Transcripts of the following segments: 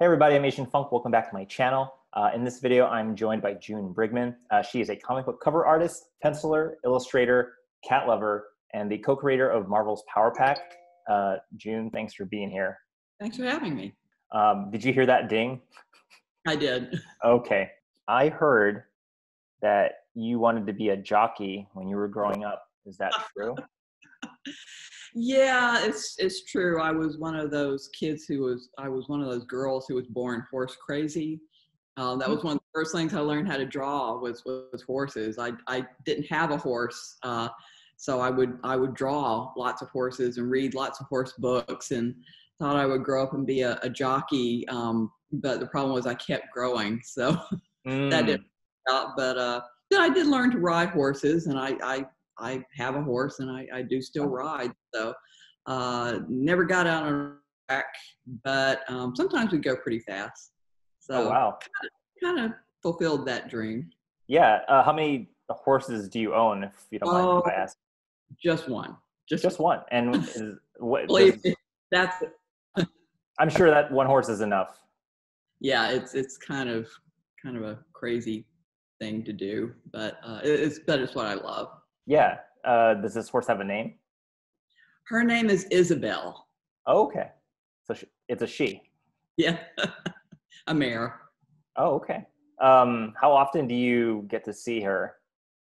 Hey everybody, I'm Asian Funk. Welcome back to my channel. Uh, in this video, I'm joined by June Brigman. Uh, she is a comic book cover artist, penciler, illustrator, cat lover, and the co-creator of Marvel's Power Pack. Uh, June, thanks for being here. Thanks for having me. Um, did you hear that ding? I did. Okay. I heard that you wanted to be a jockey when you were growing up. Is that true? Yeah, it's it's true. I was one of those kids who was I was one of those girls who was born horse crazy. Um, that was one of the first things I learned how to draw was was horses. I I didn't have a horse, uh, so I would I would draw lots of horses and read lots of horse books and thought I would grow up and be a, a jockey. Um, but the problem was I kept growing, so Mm. that didn't work out. But uh, then I did learn to ride horses, and I I I have a horse, and I I do still ride. So uh, never got out on a track, but um, sometimes we go pretty fast. So Oh wow. kind of fulfilled that dream. Yeah. Uh, how many horses do you own, if you don't mind if I Oh, ask? Just one. Just, Just one. And is, what? believe does- that's I'm sure that one horse is enough. yeah. It's it's kind of kind of a crazy thing to do, but uh, it's but it's what I love. Yeah. Uh, does this horse have a name? Her name is Isabel. Oh, okay. So sh- it's a she. Yeah, a mare. Oh, okay. Um, how often do you get to see her?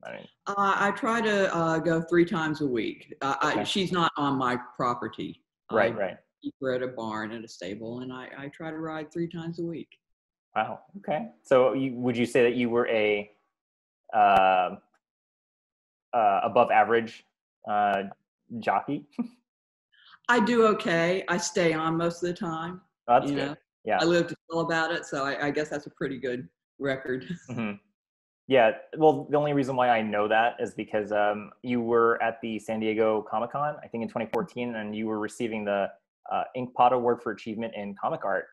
I mean, Uh, I try to uh, go three times a week. Uh, I, she's not on my property. right, Um, right. keep her at a barn at a stable, and I, I try to ride three times a week. Wow. Okay. So you, would you say that you were a uh, above average uh, jockey? I do okay. I stay on most of the time. Oh, that's good. know, Yeah. I live to tell about it, so I, I guess that's a pretty good record. hmm Yeah. Well, the only reason why I know that is because um, you were at the San Diego Comic Con, I think in 2014, and you were receiving the uh, Inkpot Award for Achievement in Comic Art,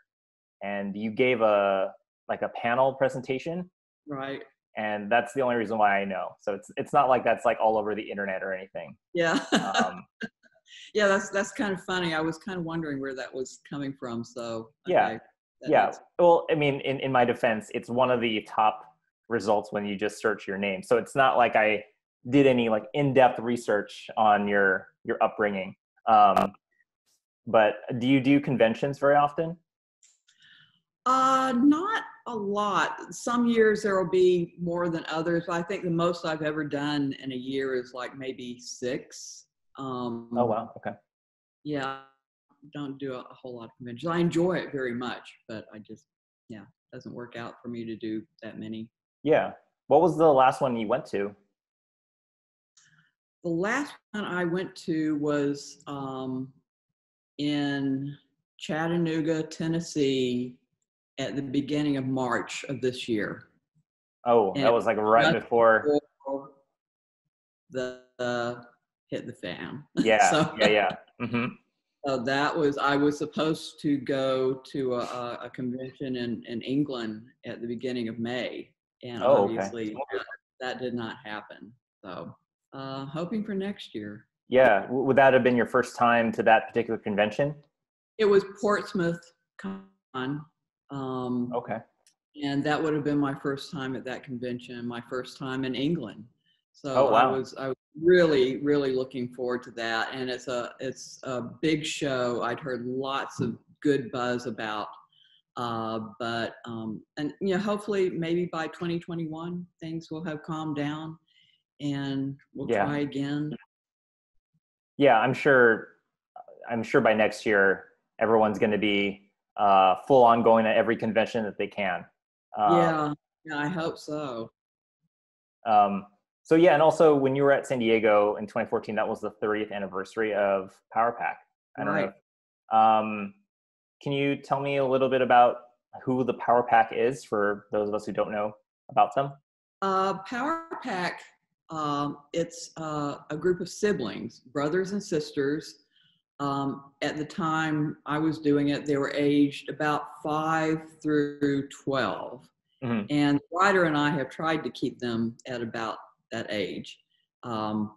and you gave a like a panel presentation, right? And that's the only reason why I know. So it's it's not like that's like all over the internet or anything. Yeah. Um, yeah, that's that's kind of funny. I was kind of wondering where that was coming from. So Yeah. okay, that yeah. makes- Well, I mean, in in my defense, it's one of the top results when you just search your name. So it's not like I did any like in-depth research on your your upbringing. Um, but do you do conventions very often? Uh, not a lot. Some years there will be more than others. But I think the most I've ever done in a year is like maybe six. Um, Oh wow. Okay. Yeah, don't do a, a whole lot of conventions. I enjoy it very much, but I just yeah, doesn't work out for me to do that many. Yeah. What was the last one you went to? The last one I went to was um, in Chattanooga, Tennessee, at the beginning of March of this year. Oh, And that was like right before. Before The uh, hit the fan. Yeah. so, Yeah. Yeah. hmm so that was I was supposed to go to a, a, convention in, in England at the beginning of May, and Oh, okay. obviously that, that did not happen. So uh, hoping for next year. Yeah. Would that have been your first time to that particular convention? It was Portsmouth Con, um, Okay. and that would have been my first time at that convention, my first time in England. So Oh, I was I was really really looking forward to that, and it's a it's a big show. I'd heard lots of good buzz about, uh, but um, and you know hopefully maybe by 2021 things will have calmed down, and we'll Yeah. try again. yeah i'm sure i'm sure by next year everyone's going to be uh, full on going to every convention that they can um, yeah, yeah, I hope so. um, so yeah and also when you were at san diego in 2014 that was the 30th anniversary of power pack i don't Right. know um, can you tell me a little bit about who the power pack is for those of us who don't know about them Uh, Power Pack, um, it's uh, a group of siblings, brothers and sisters. Um, at the time I was doing it, they were aged about five through 12. Mhm. And the writer and I have tried to keep them at about that age. Um,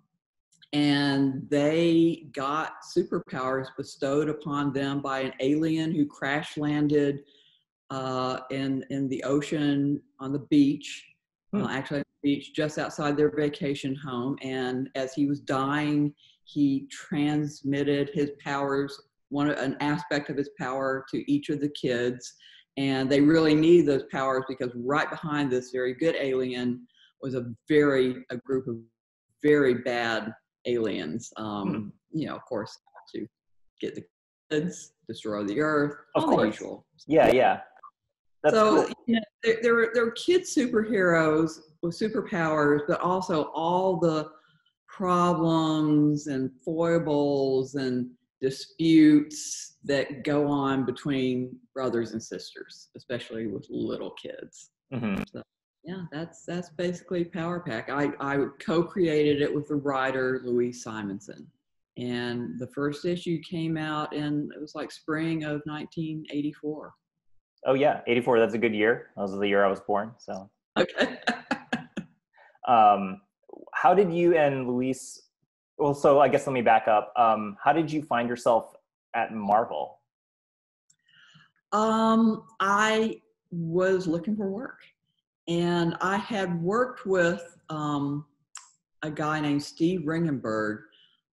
and they got superpowers bestowed upon them by an alien who crash landed uh, in in the ocean on the beach, Hmm. uh, actually on the beach just outside their vacation home. And as he was dying, he transmitted his powers, one an aspect of his power to each of the kids. And they really need those powers because right behind this very good alien was a very a group of very bad aliens. Um, You know, of course, to get the kids, destroy the earth, Of all the course. usual. Yeah, yeah. That's so cool. you know, there, there were there were kid superheroes with superpowers, but also all the problems and foibles and disputes that go on between brothers and sisters, especially with little kids. Mhm. Yeah, that's that's basically Power Pack. I, I co-created it with the writer Louise Simonson. And the first issue came out in it was like spring of 1984. Oh yeah, 84. That's a good year. That was the year I was born. So, Okay. um, how did you and Luis? Well, so I guess let me back up. Um, how did you find yourself at Marvel? Um, I was looking for work, and I had worked with um, a guy named Steve Ringgenberg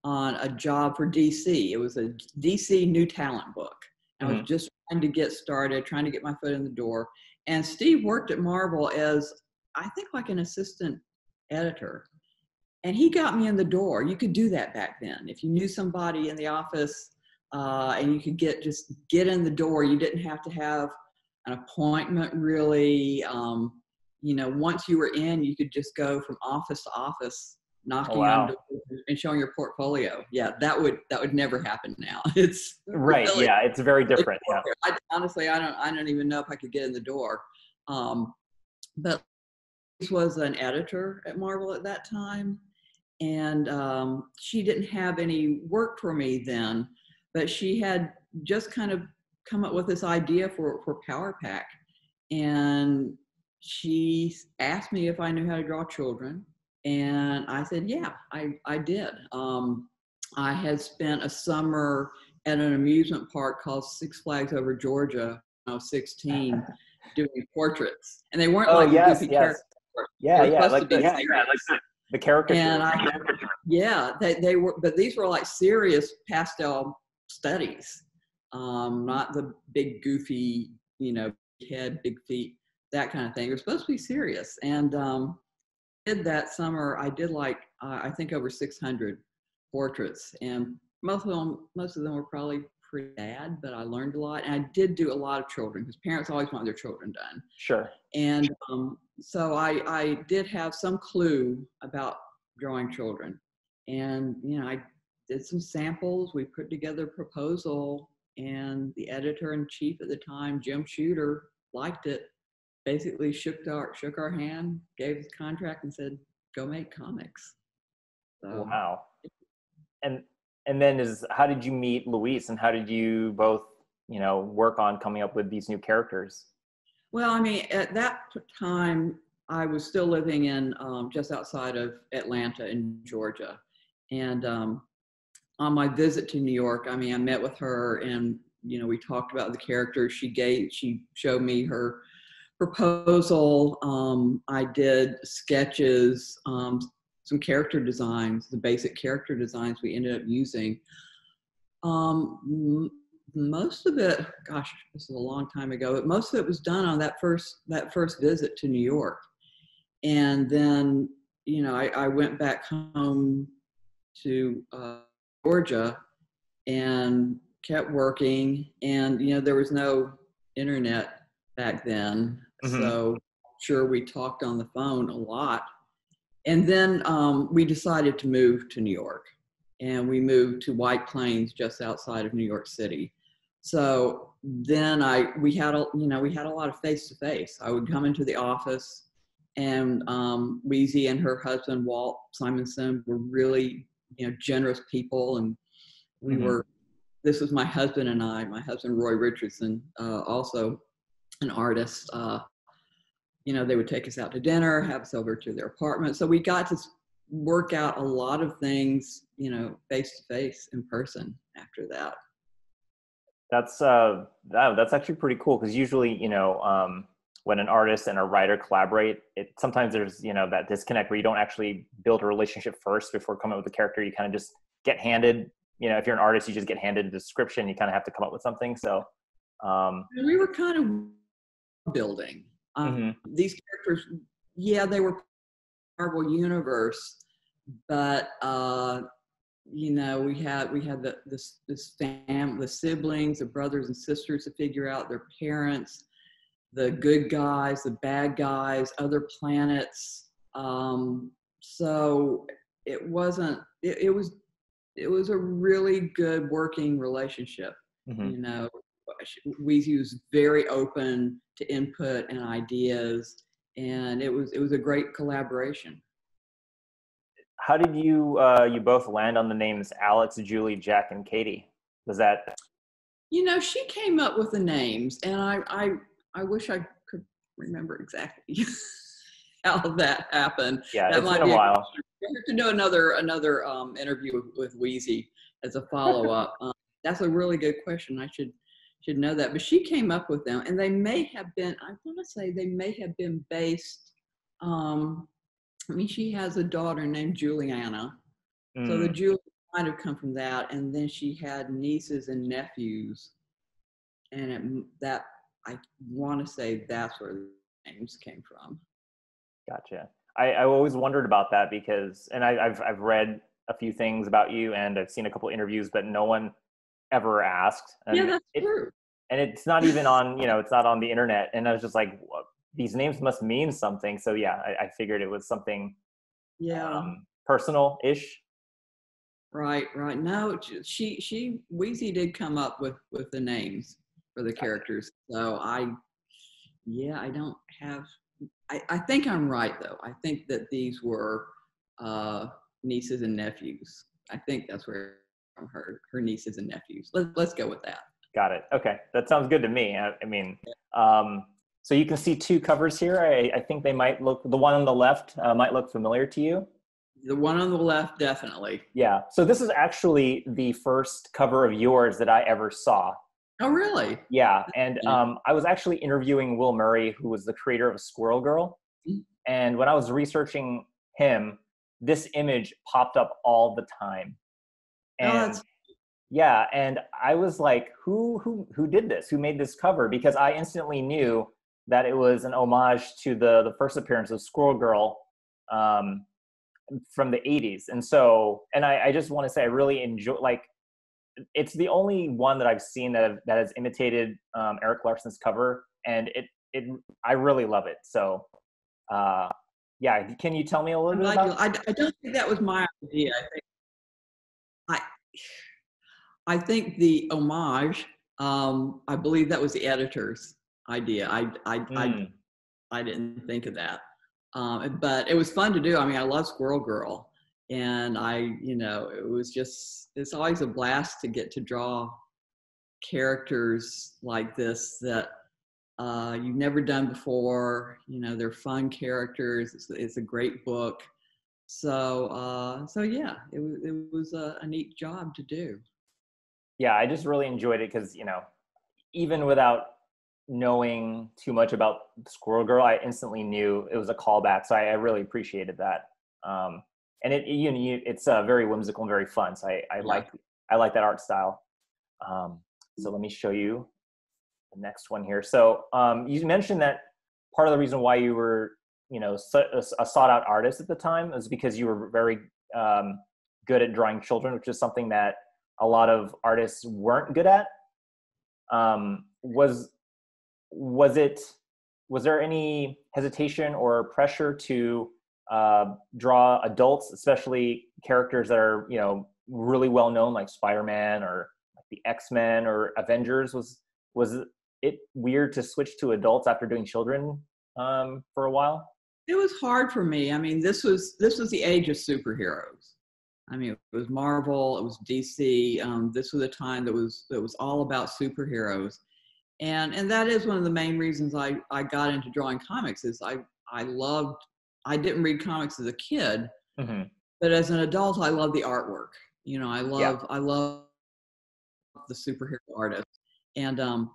on a job for DC. It was a DC new talent book. I was just trying to get started, trying to get my foot in the door. And Steve worked at Marvel as, I think, like an assistant editor. And he got me in the door. You could do that back then. If you knew somebody in the office uh, and you could get just get in the door. You didn't have to have an appointment really. Um, you know, once you were in, you could just go from office to office, knocking wow. on doors and showing your portfolio. Yeah, that would that would never happen now. It's Right. really- Yeah, it's very different. Yeah. I, honestly, I don't I don't even know if I could get in the door. Um, but this was an editor at Marvel at that time, and um, she didn't have any work for me then but she had just kind of come up with this idea for for Power Pack, and she asked me if I knew how to draw children, and I said, yeah, I I did. Um, I had spent a summer at an amusement park called Six Flags Over Georgia. When I was 16, doing portraits, and they weren't Oh like yes, goofy yes. characters. Yeah, yeah. Like the, yeah, yeah, like the, the caricature. And I, yeah, they, they were, but these were like serious pastel studies, um, not the big goofy, you know, head, big feet, that kind of thing. Was supposed to be serious. And um, did that summer, I did like, uh, I think over 600 portraits and most of them, most of them were probably pretty bad, but I learned a lot. And I did do a lot of children because parents always want their children done. Sure. And um, so I, I did have some clue about drawing children. And, you know, I did some samples. We put together a proposal, and the editor in chief at the time, Jim Shooter, liked it. Basically, shook our shook our hand, gave us contract, and said, "Go make comics." So, Wow. And and then is how did you meet Luis and how did you both, you know, work on coming up with these new characters? Well, I mean, at that time, I was still living in um, just outside of Atlanta in Georgia. And um, on my visit to New York, I mean, I met with her and, you know, we talked about the characters she gave, she showed me her proposal. Um, I did sketches, um, some character designs, the basic character designs we ended up using. Um, most of it, gosh, this is a long time ago, but most of it was done on that first that first visit to New York, and then you know I, I went back home to uh, Georgia and kept working, and you know there was no internet back then, Mhm. so sure we talked on the phone a lot, and then um, we decided to move to New York and we moved to White Plains just outside of New York City. So then I we had a you know we had a lot of face to face. I would come into the office and um, Weezie and her husband Walt Simonson were really you know generous people and we Mhm. were this was my husband and I my husband Roy Richardson uh, also an artist uh, you know they would take us out to dinner have us over to their apartment so we got to work out a lot of things you know face to face in person after that That's uh, that, that's actually pretty cool because usually, you know, um, when an artist and a writer collaborate, it sometimes there's you know that disconnect where you don't actually build a relationship first before coming up with a character. You kind of just get handed. You know, if you're an artist, you just get handed a description. You kind of have to come up with something. So um, we were kind of building um, mm-hmm. these characters. Yeah, they were Marvel universe, but uh, you know we had we had the this this fam the siblings the brothers and sisters to figure out their parents the good guys the bad guys other planets um, so it wasn't it, it, was it was a really good working relationship mm-hmm. you know Weezie was very open to input and ideas and it was it was a great collaboration how did you uh, you both land on the names Alex, Julie, Jack, and Katie? Was that? You know, she came up with the names, and I I I wish I could remember exactly how that happened. Yeah, that it's been a while. to do another another um, interview with, with Weezie as a follow up. um, that's a really good question. I should should know that. But she came up with them, and they may have been. I want to say they may have been based. Um, I mean, she has a daughter named Juliana. Mm. So the mm. Julie might have come from that. And then she had nieces and nephews. And it, that, I want to say that's where the names came from. Gotcha. I, I always wondered about that because, and I, have I've read a few things about you and I've seen a couple interviews, but no one ever asked. And yeah, that's it, true. And it's not even on, you know, it's not on the internet. And I was just like, these names must mean something. So yeah, I, I figured it was something yeah um, personal ish. Right, right. No, she she Weezie did come up with with the names for the characters. So I, yeah, I don't have. I I think I'm right though. I think that these were uh, nieces and nephews. I think that's where from her her nieces and nephews. Let, let's go with that. Got it. Okay, that sounds good to me. I, I mean, um, so you can see two covers here. I, I think they might look, the one on the left uh, might look familiar to you. The one on the left, definitely. Yeah. So this is actually the first cover of yours that I ever saw. Oh, really? Yeah. And um, I was actually interviewing Will Murray, who was the creator of Squirrel Girl. Mm-hmm. And when I was researching him, this image popped up all the time. And oh, yeah, and I was like, who who who did this? Who made this cover? Because I instantly knew that it was an homage to the the first appearance of Squirrel Girl um, from the 80s. And so, and I, I just want to say I really enjoy like it's the only one that I've seen that have, that has imitated um, Erik Larsen's cover, and it it I really love it. So, uh, yeah, can you tell me a little bit about? I, I don't think that was my idea. I think I I think the homage. Um, I believe that was the editors idea. I I mm. I. I didn't think of that, um, but it was fun to do. I mean, I love Squirrel Girl, and I you know it was just it's always a blast to get to draw characters like this that uh, you've never done before. You know, they're fun characters. It's, it's a great book. So, uh, so yeah, it was it was a, a neat job to do. Yeah, I just really enjoyed it because you know, even without knowing too much about Squirrel Girl, I instantly knew it was a callback. So I, I really appreciated that. Um, and it, you know, it's uh, very whimsical and very fun. So I, I yeah. like, I like that art style. Um, so let me show you the next one here. So um, you mentioned that part of the reason why you were, you know, a, sought out artist at the time was because you were very um, good at drawing children, which is something that a lot of artists weren't good at. Um, was was it was there any hesitation or pressure to uh, draw adults, especially characters that are you know really well known, like Spider-Man or like the X-Men or Avengers? Was was it weird to switch to adults after doing children um, for a while? It was hard for me. I mean, this was this was the age of superheroes. I mean, it was Marvel, it was DC. Um, this was a time that was that was all about superheroes, and and that is one of the main reasons I I got into drawing comics is I I loved I didn't read comics as a kid, mm-hmm. but as an adult I love the artwork. You know, I love yeah. I love the superhero artists, and um,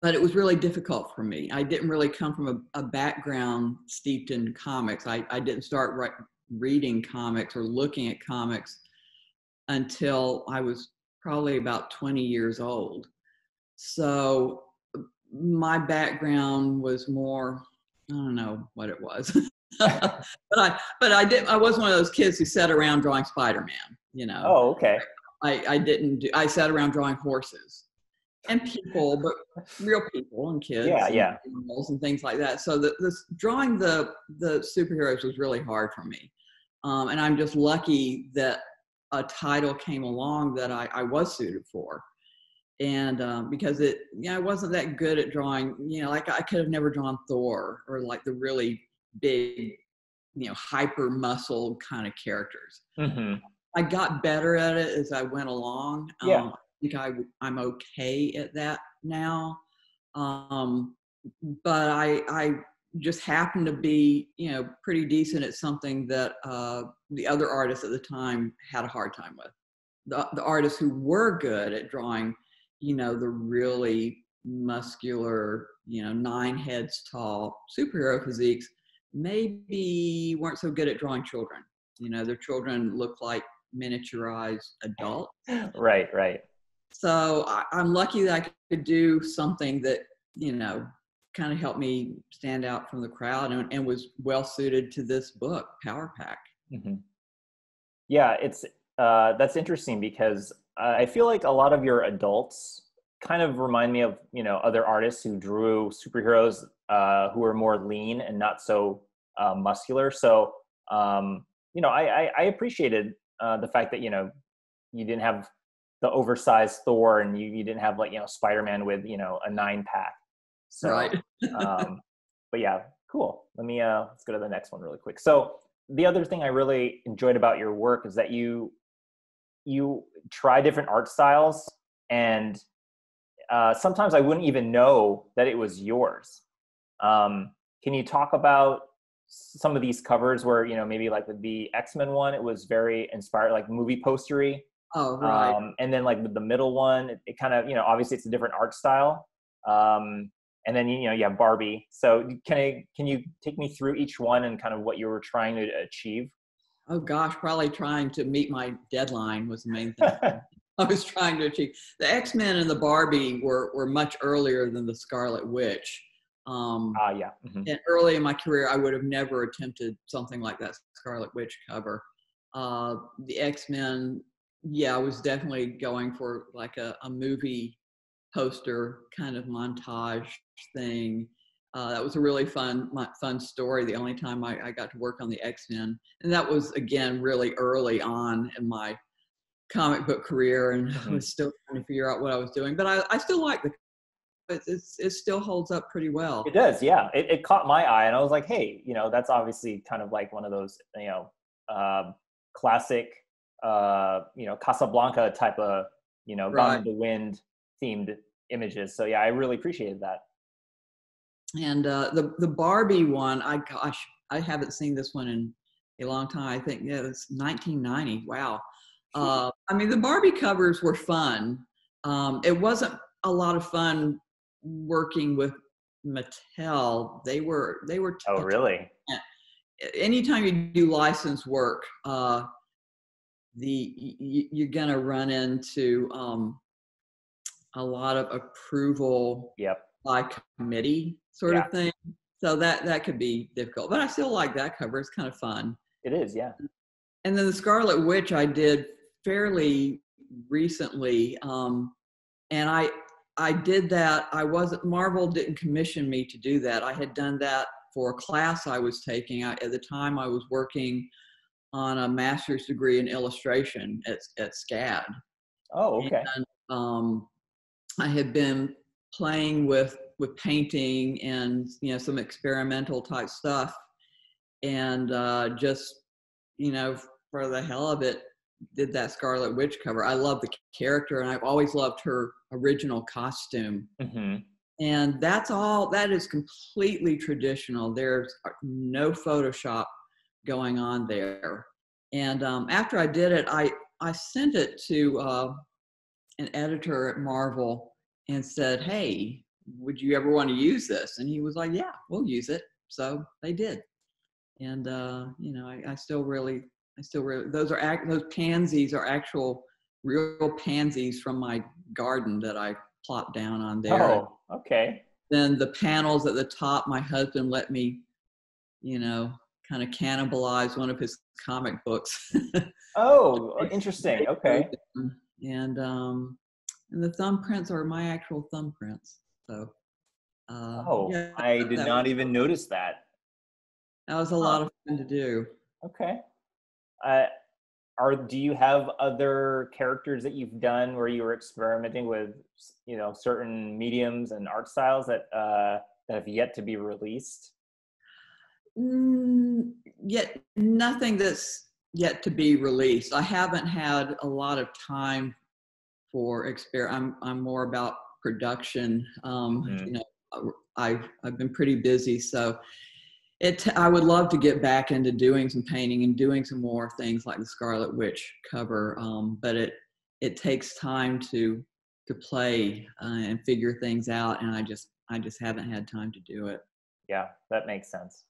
but it was really difficult for me. I didn't really come from a, a background steeped in comics. I, I didn't start re- reading comics or looking at comics until I was probably about 20 years old. So my background was more, I don't know what it was. but I but I did I was one of those kids who sat around drawing Spider-Man, you know. Oh, okay. I, I didn't do I sat around drawing horses and people, but real people and kids. Yeah, and yeah. Animals and things like that. So the, this drawing the the superheroes was really hard for me. Um, and I'm just lucky that a title came along that I, I was suited for. And um, because it, yeah, I wasn't that good at drawing, you know, like I could have never drawn Thor or like the really big, you know, hyper muscle kind of characters. hmm I got better at it as I went along. Yeah. Um, think I, I'm okay at that now. Um, but I, I just happened to be, you know, pretty decent at something that uh, the other artists at the time had a hard time with. The, the artists who were good at drawing, you know, the really muscular, you know, nine heads tall superhero physiques, maybe weren't so good at drawing children. You know, their children look like miniaturized adults. Right, right. So I, I'm lucky that I could do something that, you know, kind of helped me stand out from the crowd and, and was well suited to this book, Power Pack. hmm Yeah, it's uh, that's interesting because I feel like a lot of your adults kind of remind me of you know other artists who drew superheroes uh, who are more lean and not so uh, muscular. So um, you know, I I, I appreciated uh, the fact that you know you didn't have the oversized Thor and you, you didn't have like you know Spider Man with you know a nine pack. So, right. um, but yeah, cool. Let me uh, let's go to the next one really quick. So the other thing I really enjoyed about your work is that you you try different art styles and uh, sometimes I wouldn't even know that it was yours. Um, can you talk about some of these covers where you know maybe like with the X-Men one, it was very inspired, like movie postery, Oh, right. um, and then like with the middle one, it, it kind of you know obviously it's a different art style. Um, and then you know you have Barbie. So can I can you take me through each one and kind of what you were trying to achieve? oh, gosh, probably trying to meet my deadline was the main thing. I was trying to achieve. The X Men and the Barbie were, were much earlier than the Scarlet Witch. Um, Ah, yeah. mhm. and early in my career, I would have never attempted something like that Scarlet Witch cover. Uh, the X Men, yeah, I was definitely going for like a, a movie poster kind of montage thing. Uh, that was a really fun, my- fun story. The only time I, I got to work on the X Men, and that was again really early on in my comic book career, and I Mhm. was still trying to figure out what I was doing. But I, I still like the, it, it's, it still holds up pretty well. It does, yeah. It, it caught my eye, and I was like, hey, you know, that's obviously kind of like one of those, you know, uh, classic, uh, you know, Casablanca type of, you know, Gone Right. with the Wind themed images. So yeah, I really appreciated that. And uh, the the Barbie one, I gosh, I haven't seen this one in a long time. I think yeah, it's 1990. Wow. Uh, I mean, the Barbie covers were fun. Um, it wasn't a lot of fun working with Mattel. They were they were. Oh, really? Anytime you do license work, uh, the y- you're gonna run into um, a lot of approval Yep. by committee sort Yeah. of thing. So that that could be difficult, but I still like that cover. It's kind of fun. It is, yeah. And then the Scarlet Witch I did fairly recently, um, and I I did that. I wasn't Marvel didn't commission me to do that. I had done that for a class I was taking. I, at the time, I was working on a master's degree in illustration at at SCAD. Oh, okay. And, um, I had been playing with with painting and you know some experimental type stuff, and uh, just you know for the hell of it, did that Scarlet Witch cover. I love the character, and I've always loved her original costume. hmm And that's all. That is completely traditional. There's uh, no Photoshop going on there. And um, after I did it, I I sent it to uh, an editor at Marvel, and said, "Hey, would you ever want to use this?" And he was like, "Yeah, we'll use it." So they did, and uh, you know, I, I still really, I still really, those are act, those pansies are actual real pansies from my garden that I plopped down on there. Oh, okay. Then the panels at the top, my husband let me, you know, kind of cannibalized one of his comic books. oh, interesting. Okay. And um, and the thumbprints are my actual thumbprints. So. Uh, oh, yeah, I did not even notice that. That was a lot of fun to do. Okay. Uh, are do you have other characters that you've done where you were experimenting with you know certain mediums and art styles that uh, that have yet to be released? Mm, yet nothing that's yet to be released. I haven't had a lot of time for exper. I'm I'm more about production. Um, mm-hmm. You know, I I've been pretty busy, so it I would love to get back into doing some painting and doing some more things like the Scarlet Witch cover. Um, but it it takes time to to play uh, and figure things out, and I just I just haven't had time to do it. Yeah, that makes sense.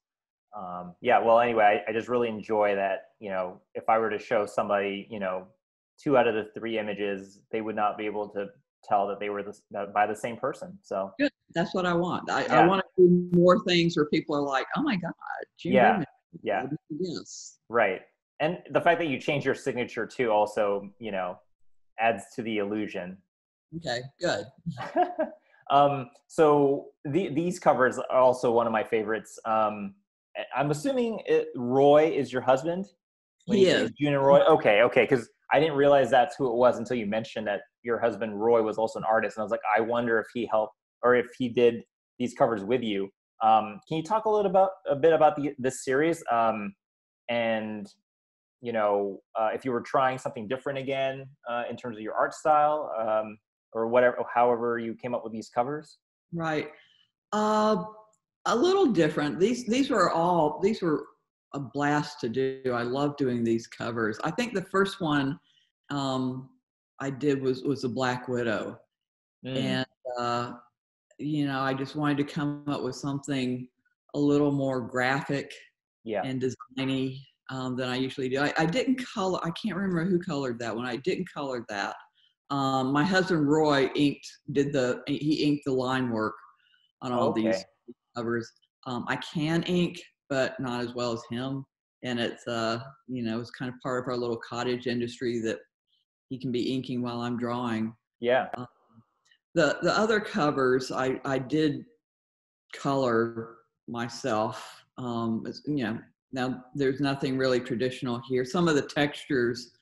Um, yeah, well, anyway, I, I just really enjoy that. You know, if I were to show somebody, you know, two out of the three images, they would not be able to tell that they were the, by the same person. So good. That's what I want. I, yeah. I want to do more things where people are like, "Oh my god, Jim yeah, yeah, yes, right." And the fact that you change your signature too also, you know, adds to the illusion. Okay, good. um, so the, these covers are also one of my favorites. Um, I'm assuming it, Roy is your husband. He is. June and Roy. Okay, okay, because I didn't realize that's who it was until you mentioned that your husband Roy was also an artist, and I was like, I wonder if he helped or if he did these covers with you. Um, can you talk a little about a bit about the this series um, and you know uh, if you were trying something different again uh, in terms of your art style um, or whatever, however you came up with these covers? Right, uh, a little different. These these were all these were a blast to do. I love doing these covers. I think the first one um, I did was was the Black Widow, mm. and uh, you know I just wanted to come up with something a little more graphic yeah. and designy um, than I usually do. I, I, didn't color. I can't remember who colored that one. I didn't color that. Um, my husband Roy inked did the he inked the line work on all okay. these covers. Um, I can ink, but not as well as him. And it's uh, you know, it's kind of part of our little cottage industry that he can be inking while I'm drawing. Yeah. Um, the the other covers I I did color myself. Um, you know, now there's nothing really traditional here. Some of the textures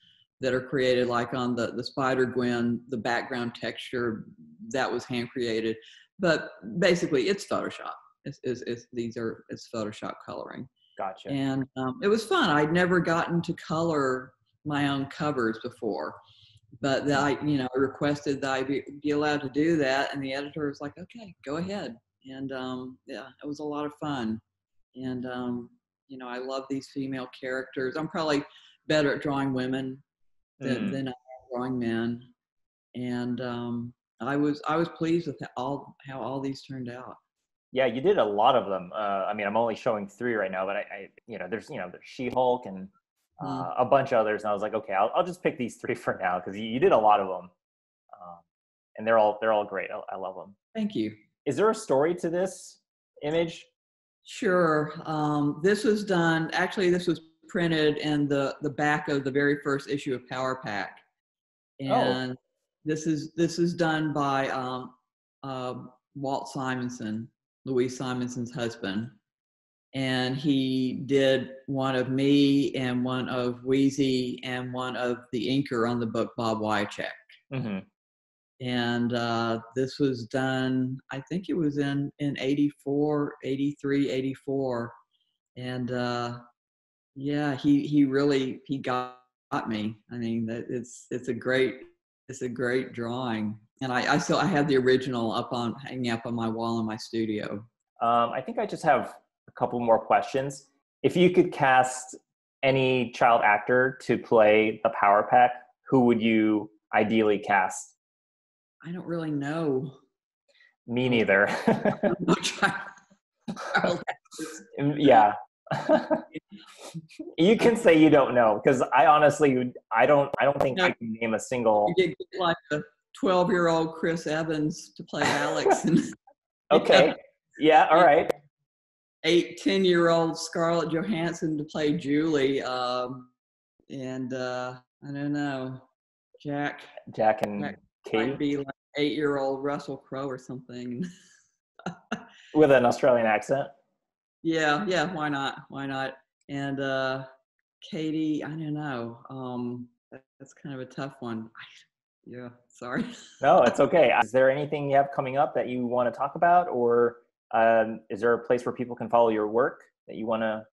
that are created, like on the the Spider Gwen, the background texture that was hand created, but basically it's Photoshop. It's, it's, it's these are it's Photoshop coloring. Gotcha. And um, it was fun. I'd never gotten to color my own covers before but that I, you know, requested that I be, be allowed to do that, and the editor was like, "Okay, go ahead." And um, yeah, it was a lot of fun, and um, you know, I love these female characters. I'm probably better at drawing women than, mm. than I am drawing men, and um, I was I was pleased with all how all these turned out. Yeah, you did a lot of them. Uh, I mean, I'm only showing three right now, but I, I you know, there's you know, there's She-Hulk and uh, a bunch of others, and I was like, okay, I'll, I'll just pick these three for now because you, you, did a lot of them, um, and they're all they're all great. I, I, love them. Thank you. Is there a story to this image? Sure. Um, this was done. Actually, this was printed in the the back of the very first issue of Power Pack, oh. and oh. this is this is done by um, uh, Walt Simonson, Louise Simonson's husband and he did one of me and one of Weezie and one of the inker on the book, Bob Wiacek. Mm-hmm. And uh, this was done, I think it was in, in 84, 83, 84. And uh, yeah, he, he really, he got, got me. I mean, it's, it's a great, it's a great drawing. And I, I still, I have the original up on, hanging up on my wall in my studio. Um, I think I just have a couple more questions. If you could cast any child actor to play the Power Pack, who would you ideally cast? I don't really know. Me neither. No yeah. you can say you don't know because I honestly I don't I don't think I can name a single. You get like 12 year old Chris Evans to play Alex and Okay. Yeah. All right. eight, 10 year old Scarlett Johansson to play Julie. Um, and uh, I don't know, Jack Jack and Jack Kate might be like eight year old Russell Crowe or something. with an Australian accent. yeah, yeah, why not? Why not? And uh, Katie, I don't know. Um, that's kind of a tough one. Yeah, sorry. No, it's okay. Is there anything you have coming up that you want to talk about, or um, is there a place where people can follow your work that you want to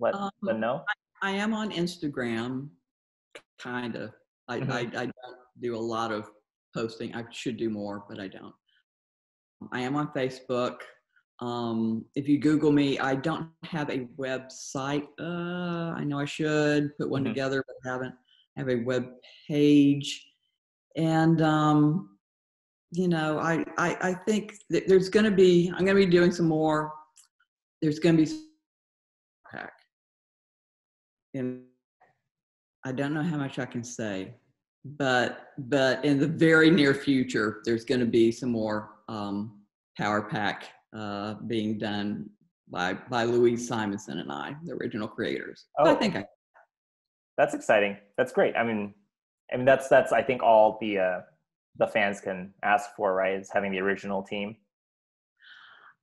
let Um, them know? I am on Instagram, kind of. I. I, I don't do a lot of posting. I should do more, but I don't. I am on Facebook. Um, if you Google me, I don't have a website. Uh, I know I should put one Mhm. together, but I haven't. I have a web page, and um, you know, I I, I think that there's going to be. I'm going to be doing some more. There's going to be pack and I don't know how much I can say, but but in the very near future, there's going to be some more um, Power Pack uh, being done by by Louise Simonson and I, the original creators. oh. I think I That's exciting. That's great. I mean, I mean that's that's I think all the uh, the fans can ask for, right? Is having the original team.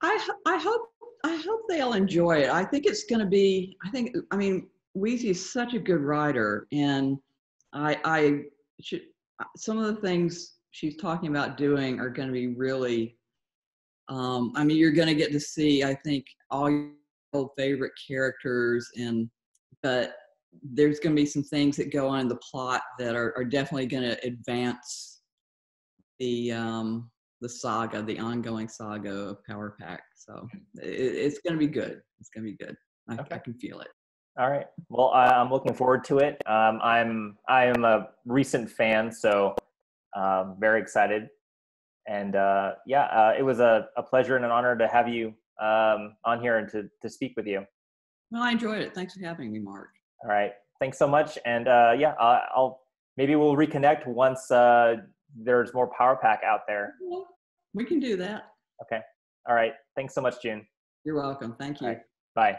I I hope I hope they'll enjoy it. I think it's going to be. I think I mean Weezie is such a good writer, and I I should some of the things she's talking about doing are going to be really. Um, I mean, you're going to get to see. I think all your old favorite characters, and but there's going to be some things that go on in the plot that are, are definitely going to advance the um, the saga, the ongoing saga of Power Pack. So it, it's going to be good. It's going to be good. I, Okay. I can feel it. All right. Well, I'm looking forward to it. Um, I'm I am a recent fan, so um, very excited. And uh, yeah, uh, it was a, a pleasure and an honor to have you um, on here and to to speak with you. Well, I enjoyed it. Thanks for having me, Mark. All right. Thanks so much. And uh, yeah, uh, I'll maybe we'll reconnect once uh, there's more Power Pack out there. We can do that. Okay. All right. Thanks so much, June. You're welcome. Thank you. Right. Bye.